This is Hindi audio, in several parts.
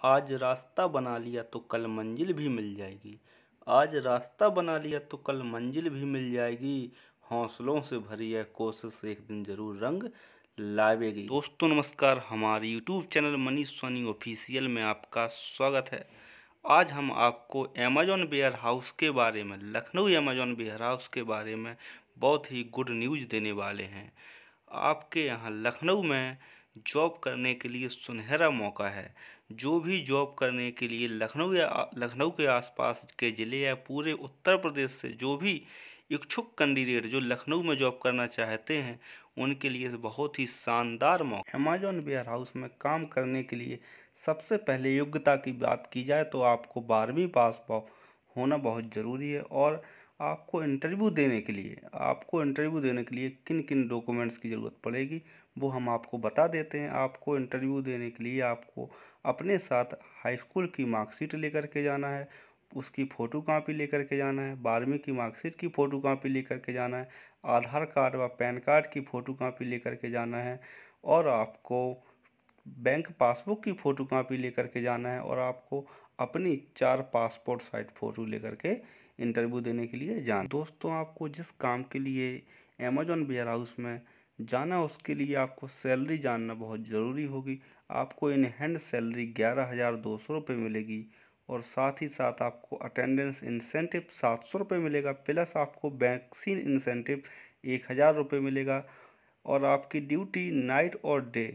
आज रास्ता बना लिया तो कल मंजिल भी मिल जाएगी। आज रास्ता बना लिया तो कल मंजिल भी मिल जाएगी। हौसलों से भरी है, कोशिश एक दिन ज़रूर रंग लावेगी। दोस्तों, नमस्कार। हमारे YouTube channel Manish Soni official में आपका स्वागत है। आज हम आपको अमेजोन वेयर हाउस के बारे में, लखनऊ अमेजोन वेयर हाउस के बारे में बहुत ही गुड न्यूज़ देने वाले हैं। आपके यहाँ लखनऊ में जॉब करने के लिए सुनहरा मौका है। जो भी जॉब करने के लिए लखनऊ या, लखनऊ के आसपास के ज़िले या पूरे उत्तर प्रदेश से जो भी इच्छुक कैंडिडेट जो लखनऊ में जॉब करना चाहते हैं, उनके लिए बहुत ही शानदार मौका अमेजोन वेयर हाउस में काम करने के लिए सबसे पहले योग्यता की बात की जाए तो आपको बारहवीं पास होना बहुत ज़रूरी है और आपको इंटरव्यू देने के लिए, आपको इंटरव्यू देने के लिए किन किन डॉक्यूमेंट्स की ज़रूरत पड़ेगी, वो हम आपको बता देते हैं। आपको इंटरव्यू देने के लिए आपको अपने साथ हाई स्कूल की मार्कशीट लेकर के जाना है, उसकी फ़ोटो कापी लेकर के जाना है, बारहवीं की मार्कशीट की फ़ोटो कापी लेकर के जाना है, आधार कार्ड व पैन कार्ड की फ़ोटो कापी लेकर के जाना है और आपको बैंक पासबुक की फ़ोटो कापी लेकर के जाना है और आपको अपनी चार पासपोर्ट साइज़ फ़ोटो लेकर के इंटरव्यू देने के लिए जाना। दोस्तों, आपको जिस काम के लिए अमेजोन वेयर हाउस में जाना, उसके लिए आपको सैलरी जानना बहुत ज़रूरी होगी। आपको इन हैंड सैलरी ग्यारह हज़ार दो सौ रुपये मिलेगी और साथ ही साथ आपको अटेंडेंस इंसेंटिव सात सौ रुपये मिलेगा प्लस आपको वैक्सीन इंसेंटिव एक हज़ार रुपये मिलेगा और आपकी ड्यूटी नाइट और डे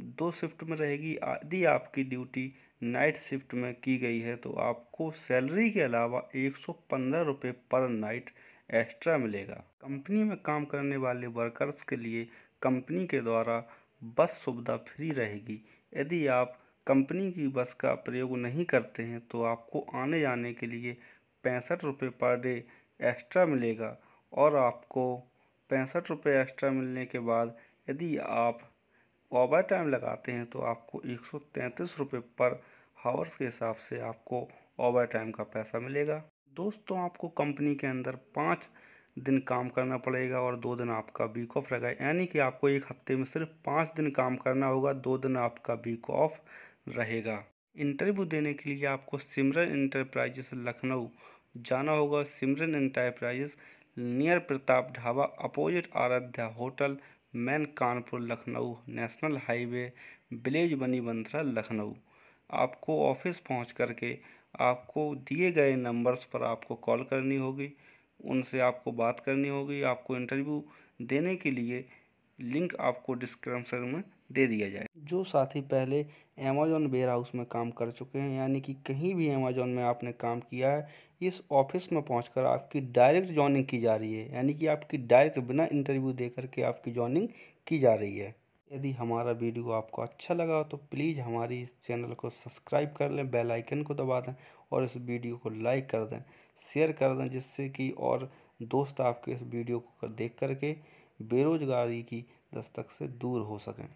दो शिफ्ट में रहेगी यदि आपकी ड्यूटी नाइट शिफ्ट में की गई है तो आपको सैलरी के अलावा एक सौ पंद्रह रुपये पर नाइट एक्स्ट्रा मिलेगा। कंपनी में काम करने वाले वर्कर्स के लिए कंपनी के द्वारा बस सुविधा फ्री रहेगी। यदि आप कंपनी की बस का प्रयोग नहीं करते हैं तो आपको आने जाने के लिए पैंसठ रुपये पर डे एक्स्ट्रा मिलेगा और आपको पैंसठ रुपये एक्स्ट्रा मिलने के बाद यदि आप ओवर टाइम लगाते हैं तो आपको एक सौ तैंतीस रुपये पर हावर्स के हिसाब से आपको ओवर टाइम का पैसा मिलेगा। दोस्तों, आपको कंपनी के अंदर पाँच दिन काम करना पड़ेगा और दो दिन आपका वीक ऑफ़ रहेगा। यानी कि आपको एक हफ़्ते में सिर्फ़ पाँच दिन काम करना होगा, दो दिन आपका वीक ऑफ़ रहेगा। इंटरव्यू देने के लिए आपको सिमरन इंटरप्राइजेस लखनऊ जाना होगा। Simran enterprises near Pratap dhaba, opposite Aradhya hotel main Kanpur, Lucknow national highway village Bani Banthra, Lucknow. आपको ऑफ़िस पहुँच करके आपको दिए गए नंबर्स पर आपको कॉल करनी होगी। उनसे आपको बात करनी होगी, आपको इंटरव्यू देने के लिए लिंक आपको डिस्क्रिप्शन में दे दिया जाए जो साथी पहले अमेजोन वेयर हाउस में काम कर चुके हैं, यानी कि कहीं भी अमेजोन में आपने काम किया है, इस ऑफ़िस में पहुंचकर आपकी डायरेक्ट जॉइनिंग की जा रही है। यानी कि आपकी डायरेक्ट बिना इंटरव्यू दे करके आपकी जॉइनिंग की जा रही है। यदि हमारा वीडियो आपको अच्छा लगा तो प्लीज़ हमारी इस चैनल को सब्सक्राइब कर लें बेल आइकन को दबा दें और इस वीडियो को लाइक कर दें शेयर कर दें, जिससे कि और दोस्त आपके इस वीडियो को देख करके बेरोज़गारी की दस्तक से दूर हो सकें।